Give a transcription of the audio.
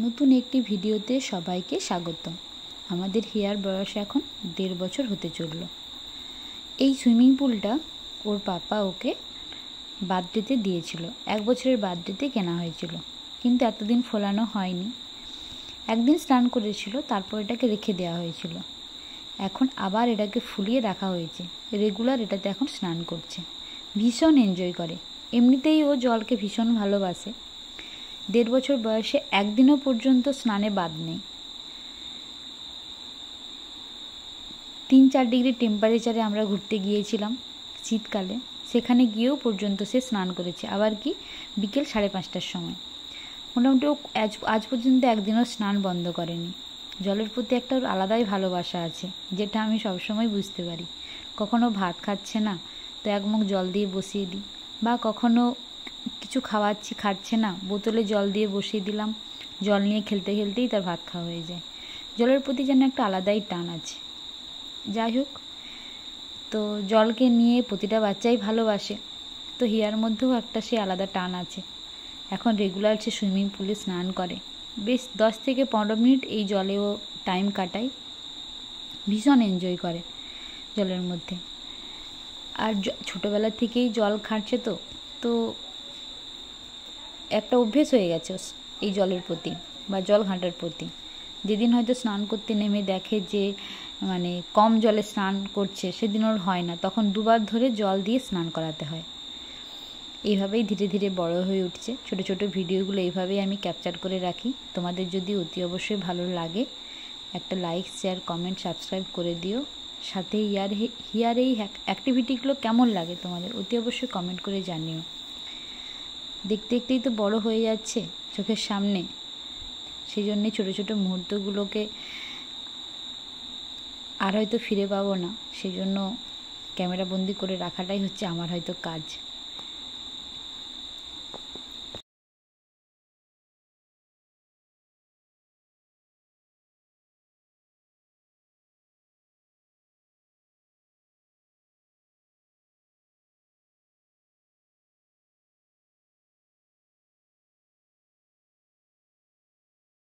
নতুন একটি ভিডিওতে সবাইকে স্বাগত আমাদের হিয়ার বয়স এখন দেড় বছর হতে চলল। এই সুইমিং পুলটা ওর পাপা ওকে বার্থডেতে দিয়েছিল। এক বছরের বার্থডেতে কেনা হয়েছিল। কিন্তু এতদিন ফোলানো হয়নি। একদিন স্নান করেছিল, তারপর এটাকে রেখে দেওয়া হয়েছিল। এখন আবার এটাকে ফুলিয়ে রাখা হয়েছে। রেগুলার এটাতে এখন স্নান করছে। ভীষণ এনজয় করে। এমনিতেই ও জলকে ভীষণ ভালোবাসে। দেড় বছর বয়সে একদিনও পর্যন্ত স্নানে বাদ নেই। তিন চার ডিগ্রি টেম্পারেচারে আমরা ঘুরতে গিয়েছিলাম শীতকালে। সেখানে গিয়েও পর্যন্ত সে স্নান করেছে। আবার কি? বিকেল সাড়ে পাঁচটার সময়। মোটামুটি ও আজ আজ পর্যন্ত একদিনও স্নান বন্ধ করেনি। জলের প্রতি একটা আলাদাই ভালোবাসা আছে, যেটা আমি সবসময় বুঝতে পারি। কখনো ভাত খাচ্ছে না, তো এক মুখ জল দিয়ে বসিয়ে দিই। বা কখনো কিছু খাওয়াচ্ছি, খাচ্ছে না। বোতলে জল দিয়ে বসিয়ে দিলাম। জল নিয়ে খেলতে খেলতেই তার ভাত খাওয়া হয়ে যায়। জলের প্রতি যেন একটা আলাদাই টান আছে। যাই হোক, তো জলকে নিয়ে প্রতিটা বাচ্চাই ভালোবাসে। তো হিয়ার মধ্যেও একটা সে আলাদা টান আছে। এখন রেগুলার সে সুইমিং পুলে স্নান করে। বেশ দশ থেকে পনেরো মিনিট এই জলেও টাইম কাটায়। ভীষণ এনজয় করে জলের মধ্যে। আর ছোটোবেলা থেকেই জল খাটছে তো। তো একটা অভ্যেস হয়ে গেছে এই জলের প্রতি বা জল ঘাঁটার প্রতি। যেদিন হয়তো স্নান করতে নেমে দেখে যে মানে কম জলে স্নান করছে, সেদিন ওর হয় না। তখন দুবার ধরে জল দিয়ে স্নান করাতে হয়। এইভাবেই ধীরে ধীরে বড় হয়ে উঠছে। ছোট ছোট ভিডিওগুলো এইভাবেই আমি ক্যাপচার করে রাখি। তোমাদের যদি অতি অবশ্যই ভালো লাগে, একটা লাইক, শেয়ার, কমেন্ট, সাবস্ক্রাইব করে দিও। সাথে ইয়ার হিয়ার এই অ্যাক্টিভিটিগুলো কেমন লাগে তোমাদের, অতি অবশ্যই কমেন্ট করে জানিও। দেখতে দেখতেই তো বড় হয়ে যাচ্ছে চোখের সামনে। সেই জন্যে ছোটো ছোটো মুহূর্তগুলোকে আর হয়তো ফিরে পাবো না। সেই জন্য ক্যামেরাবন্দি করে রাখাটাই হচ্ছে আমার হয়তো কাজ।